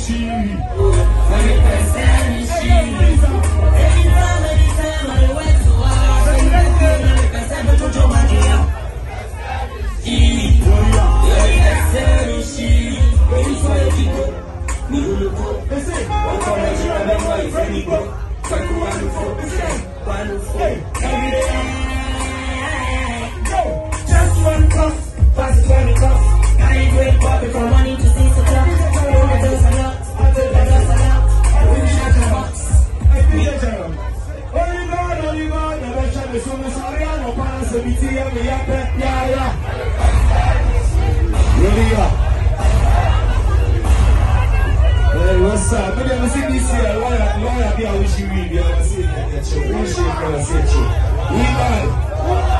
shiri. Just God, never shall be so sorry. I'm a pan, so be tea, and me up, yeah, yeah. Really, yeah. Hey, what's up? Then we see this year, lawyer, lawyer, be a wishing me, be a me, wishing me, wishing me. We man. One,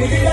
Nigga,